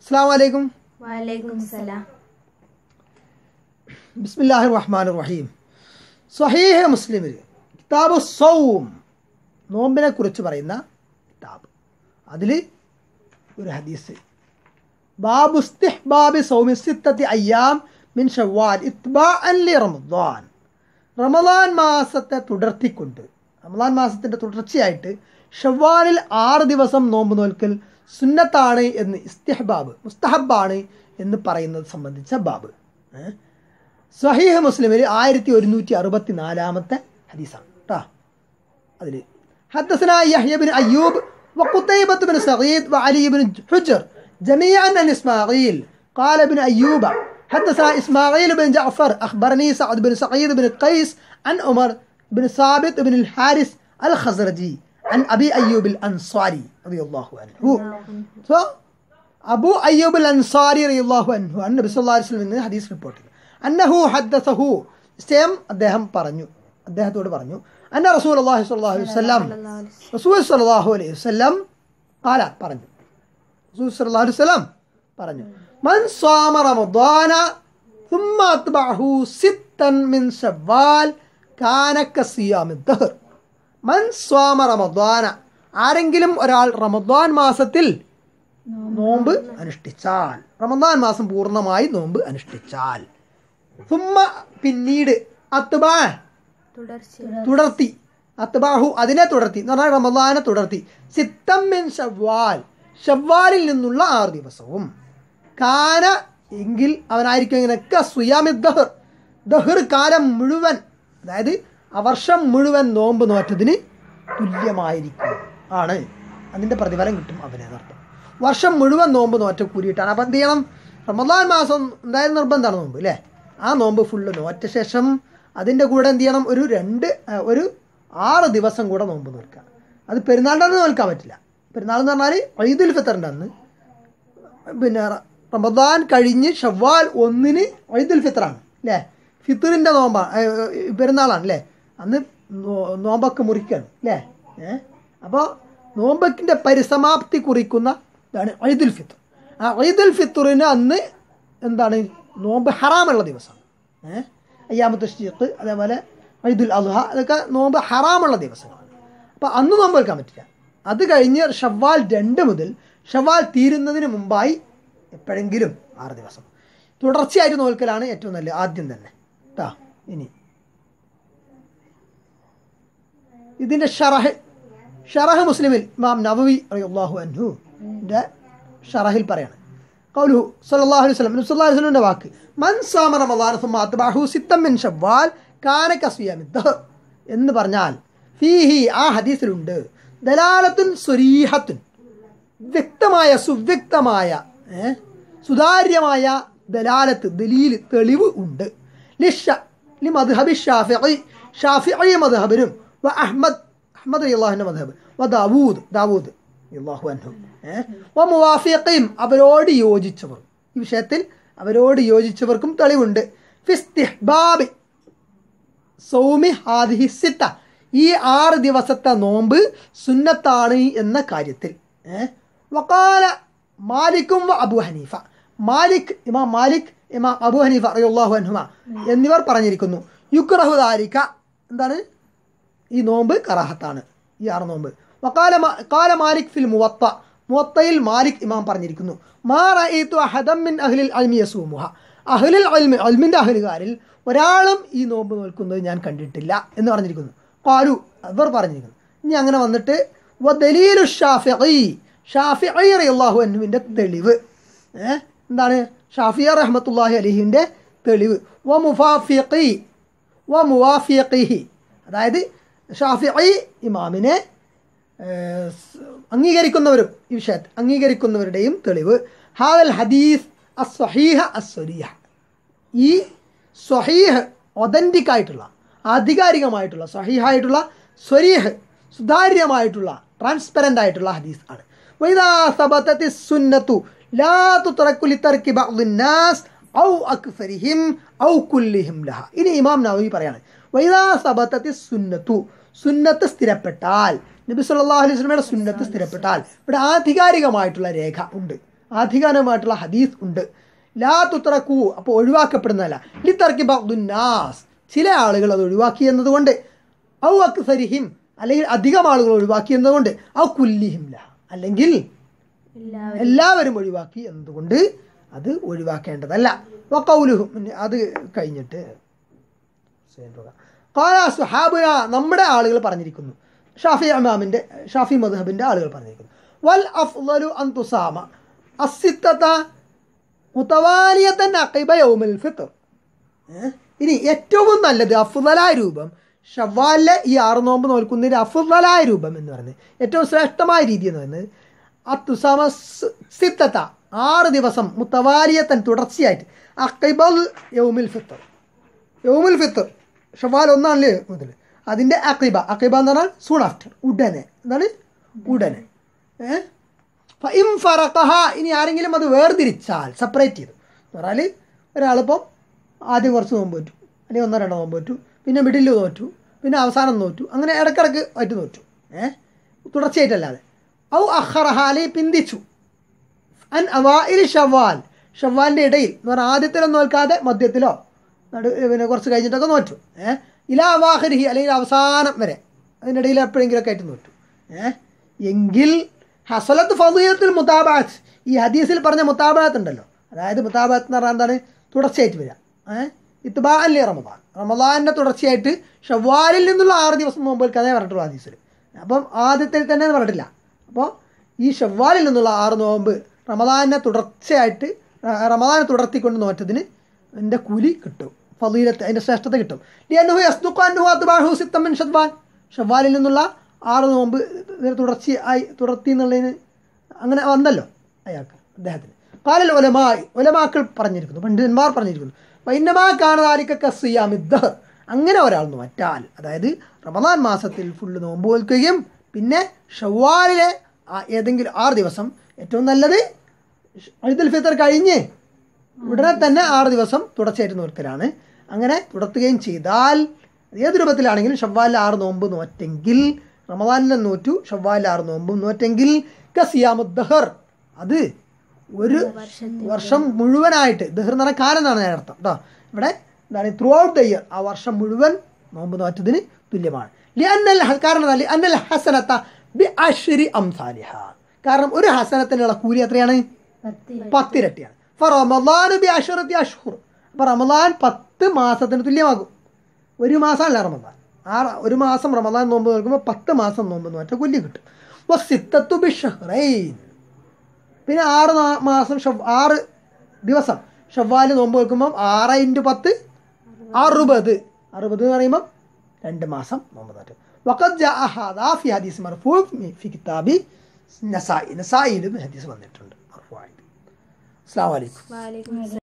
അസ്സാം വലൈക്കും സലാം ബിസ്മില്ലാഹി റഹ്മാൻ റഹീം സ്വഹീഹ മുസ്ലിമിൽ കിതാബ് സൗം നോമ്പിനെ കുറിച്ച് പറയുന്ന കിതാബ്. അതിൽ ഒരു ഹദീസ്. ബാബുസ്തിഹ്ബാബി സൗമി സിത്തത്തി അയ്യാം മിൻ ഷവ്വാൽ ഇത്ബാഅൻ ലി റമദാൻ. റമദാൻ മാസത്തെ തുടർത്തിക്കൊണ്ട് റമദാൻ മാസത്തിന്റെ തുടർച്ചയായിട്ട് ഷവ്വാലിൽ ആറ് ദിവസം നോമ്പ് നോൽക്കൽ സുന്നത്താണ് എന്ന് ഇസ്തിഹ്ബാബ് മുസ്തഹബാണ് എന്ന് പറയുന്നത് സംബന്ധിച്ച ബാബ് ഏഹ് സഹീഹ് മുസ്ലിമിൽ ആയിരത്തി ഒരുന്നൂറ്റി അറുപത്തി നാലാമത്തെ ഹദീസാണ് കേട്ടോ അതിൽ حدثنا يحيى بن أيوب وقتيبة بن سعيد وعلي بن حجر جميعا عن إسماعيل قال ابن أيوب حدثنا إسماعيل بن جعفر أخبرني سعد بن سعيد بن قيس عن عمر بن ثابت بن الحارث الخزرجي عن أبي أيوب الأنصاري رضي الله عنه so Abu Ayyub al Ansari റളിയല്ലാഹു അൻഹു അൻ നബി സല്ലല്ലാഹു അലൈഹി വസല്ലം എന്ന് ഹദീസ് റിപ്പോർട്ട് ചെയ്തു അന്നഹു ഹദ്ദസഹു സെയിം അദ്ദേഹം പറഞ്ഞു അദ്ദേഹത്തോട് പറഞ്ഞു അന്ന റസൂലുള്ളാഹി സ്വല്ലല്ലാഹു അലൈഹി വസല്ലം റസൂൽ സ്വല്ലല്ലാഹു അലൈഹി വസല്ലം ഖാല പറഞ്ഞു റസൂൽ സ്വല്ലല്ലാഹു അലൈഹി വസല്ലം പറഞ്ഞു മൻ സ്വാമ റമദാന ثم أتبعه ستا من شوال كان كصيام الدهر മൻ സ്വാമ റമദാന. ആരെങ്കിലും ഒരാൾ റമദ്വാൻ മാസത്തിൽ നോമ്പ് അനുഷ്ഠിച്ചാൽ റമദാൻ മാസം പൂർണമായി നോമ്പ് അനുഷ്ഠിച്ചാൽ സുമ്മ പിന്നീട് അത്ബാ തുടർത്തി അത്ബാഹു അതിനെ തുടർത്തി എന്ന് പറഞ്ഞാൽ റമദാനെ തുടർത്തി. സിത്തം മിൻ ഷവ്വാൽ ഷവ്വാലിൽ നിന്നുള്ള ആറ് ദിവസവും. കാന എങ്കിൽ അവനായിരിക്കും ഇങ്ങനെയൊക്കെ സുയാമി ദഹർ. ദഹർ കാലം മുഴുവൻ അതായത് വർഷം മുഴുവൻ നോമ്പ് നോറ്റതിന് തുല്യമായിരിക്കും. ആണ്. അതിന്റെ പ്രതിഫലം കിട്ടും അവനെ നടത്തും വർഷം മുഴുവൻ നോമ്പ് നോറ്റ കൂരിയിട്ടാണ് അപ്പം എന്ത് ചെയ്യണം? റമദാൻ മാസം എന്തായാലും നിർബന്ധമാണ് നോമ്പ് അല്ലേ? ആ നോമ്പ് ഫുള്ള് നോറ്റ ശേഷം അതിന്റെ കൂടെ എന്ത് ചെയ്യണം? ഒരു രണ്ട് ഒരു ആറ് ദിവസം കൂടെ നോമ്പ് നോക്കുക അത് പെരുന്നാളിന്റെ അന്ന് നോൽക്കാൻ പറ്റില്ല. പെരുന്നാൾ എന്ന് പറഞ്ഞാൽ വൈദുൽ ഫിത്തറിന്റെ അന്ന്. പിന്നെ റമദാൻ കഴിഞ്ഞ് ഷവ്വാൽ ഒന്നിന് വൈദുൽ ഫിത്തറാണ് അല്ലേ? ഫിത്തറിന്റെ നോമ്പാണ് പെരുന്നാളാണ് അല്ലേ? അന്ന് നോമ്പൊക്കെ മുറിക്കുകയാണ് അല്ലേ? ഏഹ് അപ്പോൾ നോമ്പക്കിന്റെ പരിസമാപ്തി കുറിക്കുന്ന ഇതാണ് ഐദുൽ ഫിത്തർ ആ ഐദുൽ ഫിത്തറിന് അന്ന് എന്താണ്? നോമ്പ് ഹറാമുള്ള ദിവസമാണ്. ഏഹ് അയ്യാമത്ത് ഷീഖ് അതേപോലെ ഐദുൽ അദ്ഹ അതൊക്കെ നോമ്പ് ഹറാമുള്ള ദിവസങ്ങളാണ്. അപ്പോൾ അന്ന് നോമ്പ് വെക്കാൻ പറ്റില്ല. അത് കഴിഞ്ഞ് ഷവ്വാൽ രണ്ട് മുതൽ ഷവ്വാൽ തീരുന്നതിന് മുമ്പായി എപ്പോഴെങ്കിലും ആറ് ദിവസം. തുടർച്ചയായിട്ട് നോൽക്കലാണ് ഏറ്റവും നല്ലത് ആദ്യം തന്നെ. കേട്ടോ ഇനി ഇതിന്റെ ഷറഹ് ഷറഹ് മുസ്ലിമിൽ മാം നബവി അള്ളാഹു അൻഹുന്റെ ഷറഹിൽ പറയാണ്. കൗലുഹു സല്ലാഹു അലൈഹി സ്വലം സുല്ലാ വസ്ലമിന്റെ വാക്ക് മൻ സാമ എന്ന് പറഞ്ഞാൽ ഫീഹി ആ ഹദീസിലുണ്ട് ദലാലത്തുൻ സുരീഹത്തുൻ വ്യക്തമായ സുവ്യക്തമായ സുതാര്യമായ ദലാലത്ത് ദലീൽ തെളിവ് ഉണ്ട്. ലിഷ ലി മദ്ഹബി ഷാഫി ഷാഫി മദ്ഹബിനും വ അഹ്മദ് അഹ്മദ് അള്ളാഹുവിന്റെ മദ്ഹബ്. വ ദാവൂദ് ദാവൂദ്. അള്ളാഹു അൻഹു. വ മുവാഫിഖയും അവരോട് യോജിച്ചവർ. ഈ വിഷയത്തിൽ അവരോട് യോജിച്ചവർക്കും തെളിവുണ്ട്. ഫിസ്തിഹ്ബാബി സൗമി ഹാദിഹി സിത്ത. ഈ ആറ് ദിവസത്തെ നോമ്പ് സുന്നത്താണ് എന്ന കാര്യത്തിൽ? വക്കാല മാലിക്കും അബു ഹനീഫ. മാലിക് ഇമാം മാലിക് ഇമാം അബു ഹനീഫ റളിയല്ലാഹു അൻഹുമ. എന്നിവർ പറഞ്ഞിരിക്കുന്നു. യുക്റഹു ദാരിക എന്താണ്? ഈ നോമ്പ് കറാഹത്താണ്. ഈ ആറ് നോമ്പ്. വക്കാല കാല മാലിക് ഫിൽ മുവത്ത. മുവത്തയിൽ മാലിക് ഇമാം പറഞ്ഞിരിക്കുന്നു. മാ മിൻ അഹ്ലിൽ അൽമി യസൂമുഹ. അഹ്ലിൽ അൽമി അൽമിന്റെ അഹ്ലുകാരിൽ ഒരാളും ഈ നോമ്പ് നോൽക്കുന്നത് ഞാൻ കണ്ടിട്ടില്ല എന്ന് പറഞ്ഞിരിക്കുന്നു. കാലു അവർ പറഞ്ഞിരിക്കുന്നു. ഇനി അങ്ങനെ വന്നിട്ട് വ ദലീലു അൻഹുവിന്റെ തെളിവ്? എന്താണ്? ഷാഫിയ റഹ്മത്തുള്ളാഹി അലിഹിന്റെ തെളിവ്. വ മുഫാഫിഖി. വ മുവാഫിഖിഹി. അതായത് ഷാഫിഇ ഇമാമിനെ അംഗീകരിക്കുന്നവരും ഈ വിഷയത്തിൽ അംഗീകരിക്കുന്നവരുടെയും തെളിവ്. ഹാദൽ ഹദീസ് അസ്വഹീഹ അസ്വരീഹ ഈ സ്വഹീഹ് ഒതന്റിക് ആയിട്ടുള്ള ആധികാരികമായിട്ടുള്ള സ്വഹീഹായിട്ടുള്ള സ്വരീഹ് സുതാര്യമായിട്ടുള്ള ട്രാൻസ്പെറന്റ് ആയിട്ടുള്ള ഹദീസ് ആണ്. സുന്നത്തു ലാ ഔ അക്സരിഹിം ഔ കുല്ലിഹിം ലഹ. ഇനി ഇമാം നവവി പറയാണ് വൈദാ സബത്തത്തി സുന്നത്തു സുന്നത്ത് സ്ഥിരപ്പെട്ടാൽ നബി സല്ലല്ലാഹു അലൈഹി സുന്നത്ത് സ്ഥിരപ്പെട്ടാൽ ഇവിടെ ആധികാരികമായിട്ടുള്ള രേഖ ഉണ്ട്. ആധികാരികമായിട്ടുള്ള ഹദീസ് ഉണ്ട്. ലാ തുത്രക്കൂ അപ്പോൾ ഒഴിവാക്കപ്പെടുന്നതല്ല. ലി തർക്കി ബഅ്ദുന്നാസ് ചില ആളുകൾ അത് ഒഴിവാക്കി എന്നതുകൊണ്ട്. ഔ അക്സരിഹിം അല്ലെങ്കിൽ അധികം ആളുകൾ ഒഴിവാക്കി എന്നതുകൊണ്ട്. ഔ കുല്ലിഹിം ല അല്ലെങ്കിൽ എല്ലാവരും എല്ലാവരും ഒഴിവാക്കി എന്നതുകൊണ്ട് അത് ഒഴിവാക്കേണ്ടതല്ല. വക്കൗലുഹും അത് കഴിഞ്ഞിട്ട്. കാല സുഹാബുന നമ്മുടെ ആളുകൾ പറഞ്ഞിരിക്കുന്നു. ഷാഫി അമാമിന്റെ ഷാഫി മദ്ഹബിന്റെ ആളുകൾ പറഞ്ഞിരിക്കുന്നു. വൽ അഫ്ലു അൻ തുസാമ. അസിത്തത മുത്തവാലിയത്തൻ തന്നെ യൗമുൽ ഫിത്ർ. ഏ? ഇനി ഏറ്റവും നല്ലത് അഫുദലായ രൂപം ഷവാലിലെ ഈ ആറ് നോമ്പ് നോൽക്കുന്നതിന്റെ അഫുദലായ രൂപം എന്ന് പറയുന്നത്. ഏറ്റവും ശ്രേഷ്ഠമായ രീതി എന്ന് പറയുന്നത് അത്തുസാമ സിത്തത്ത ആറ് ദിവസം മുത്തവാലിയത്തൻ തുടർച്ചയായിട്ട് അക്കൈബൽ യൗമിൽ ഫിത്തർ യൗമുൽ ഫിത്തർ ഷവാൽ ഒന്നാണല്ലേ മുതൽ. അതിന്റെ അഖിബ അഖിബ എന്ന് പറഞ്ഞാൽ സൂൺ ആഫ്റ്റർ ഉടനെ. എന്താണ്? ഉടനെ. ഏഹ് ഫറക്കഹ ഇനി ആരെങ്കിലും അത് വേർതിരിച്ചാൽ സെപ്പറേറ്റ് ചെയ്തു. എന്ന് പറഞ്ഞാൽ ഒരാളിപ്പം ആദ്യം കുറച്ച് നോമ്പ് പറ്റു അല്ലെങ്കിൽ ഒന്നോ രണ്ടോ നോമ്പ് പറ്റു പിന്നെ മിഡിൽ തോറ്റു പിന്നെ അവസാനം തോറ്റു അങ്ങനെ ഇടക്കിടക്ക് ആയിട്ട് തോറ്റു. ഏഹ് തുടർച്ചയായിട്ടല്ലാതെ. ഔ അഹ്റഹാലെ പിന്തിച്ചു. അൻ അവായിൽ ഷവാൽ. ഷവാലിന്റെ ഇടയിൽ എന്ന് പറഞ്ഞാൽ ആദ്യത്തിലൊന്നും നോൽക്കാതെ മധ്യത്തിലോ നടു പിന്നെ കുറച്ച് കഴിഞ്ഞിട്ടൊക്കെ നോറ്റു. ഏഹ് ഇലാ വാഹരിഹി അല്ലെങ്കിൽ അവസാനം വരെ. അതിനിടയിൽ എപ്പോഴെങ്കിലുമൊക്കെ ആയിട്ട് നോറ്റു. ഏഹ് എങ്കിൽ ഹസലത്ത് ഫضീലത്തിൽ മുത്താബാത്ത് ഈ ഹദീസിൽ പറഞ്ഞ മുത്താബാത്ത് ഉണ്ടല്ലോ. അതായത് മുത്താബാത്ത് എന്ന് പറഞ്ഞാൽ എന്താണ്? തുടർച്ചയായിട്ട് വരിക. ഏഹ് ഇത്ബാ അല്ലേ റമദാൻ. റമദാനിന്റെ തുടർച്ചയായിട്ട് ഷവ്വാലിൽ നിന്നുള്ള ആറ് ദിവസം മുമ്പ് അതേ പറഞ്ഞിട്ടുള്ളൂ ഹദീസിൽ അപ്പം ആദ്യത്തിൽ തന്നെ എന്ന് പറഞ്ഞിട്ടില്ല. അപ്പോൾ ഈ ഷവ്വാലിൽ നിന്നുള്ള ആറ് നോമ്പ് റമദാനെ തുടർച്ചയായിട്ട് റമദാനെ തുടർത്തിക്കൊണ്ട് നോറ്റതിന് എന്റെ കൂലി കിട്ടും. ഫലീലത്ത് അതിന്റെ ശ്രേഷ്ഠത കിട്ടും. ഷവാലിൽ നിന്നുള്ള ആറ് നോമ്പ് തുടർച്ചയായി തുടർത്തി എന്നുള്ളതിന് അങ്ങനെ വന്നല്ലോ അയാൾക്ക് അദ്ദേഹത്തിന്. കാലൽ ഒലമായി ഒലമാക്കൾ പറഞ്ഞിരിക്കുന്നു പണ്ഡിതന്മാർ പറഞ്ഞിരിക്കുന്നു. വൈന്നമാ കാണാലിക്കൊക്കെ സിയാമിദ്ദ അങ്ങനെ ഒരാൾ നോറ്റാൽ അതായത് റമദാൻ മാസത്തിൽ ഫുള്ള് നോമ്പ് നോൽക്കുകയും പിന്നെ ഷവാലിലെ ഏതെങ്കിലും ആറ് ദിവസം ഏറ്റവും നല്ലത് അഴുതൽ ഫിത്തർ കഴിഞ്ഞ് ഉടനെ തന്നെ ആറ് ദിവസം തുടർച്ചയായിട്ട് നോൽക്കലാണ്. അങ്ങനെ തുടർത്തുകയും ചെയ്താൽ ഏത് രൂപത്തിലാണെങ്കിലും ഷവ്വാലിൽ ആറ് നോമ്പ് നോറ്റെങ്കിൽ റമദാനിലെ നൂറ്റു ഷവ്വാലിൽ ആറ് നോമ്പും നോറ്റെങ്കിൽ കസിയാമുദ്ദഹർ. അത് ഒരു വർഷം മുഴുവനായിട്ട് ദഹർ എന്ന് പറഞ്ഞാൽ കാലം എന്നാണ് ഞാൻ അർത്ഥം കേട്ടോ ഇവിടെ എന്താണ് ത്രൂ ഔട്ട് ദ ഇയർ ആ വർഷം മുഴുവൻ നോമ്പ് നോറ്റതിന് തുല്യമാണ്. കാരണം എന്താ? ലിഅന്നൽ ഹസനത്ത ബി അഷ്രി അംസാലിഹ. കാരണം ഒരു ഹസനത്തിനുള്ള കൂലി എത്രയാണ്? പത്തിരട്ടിയാണ്. ഫറോ റമദാൻ ബി അഷറത്തി അഷ്ഹുർ അപ്പോൾ റമദാൻ പത്ത് മാസത്തിന് തുല്യമാകും. ഒരു മാസമല്ല റമദാൻ. ആ ഒരു മാസം റമദാൻ നോമ്പ് നോക്കുമ്പോൾ പത്ത് മാസം നോമ്പ് നോറ്റ കൊല്ലി കിട്ടും. അപ്പോൾ സിത്തത്തു ബിഷറൈൻ പിന്നെ ആറ് മാസം ആറ് ദിവസം ഷവ്വാൽ നോമ്പ് വെക്കുമ്പം ആറ് ഇന്റു പത്ത് അറുപത്. അറുപത് എന്ന് പറയുമ്പം രണ്ട് മാസം നോമ്പ് നോറ്റും ഫി ഹദീസ് ഫി കിതാബി നസായി നസായിലും ഹദീസ് വന്നിട്ടുണ്ട്. അലൈക്കും. വാലൈക്കും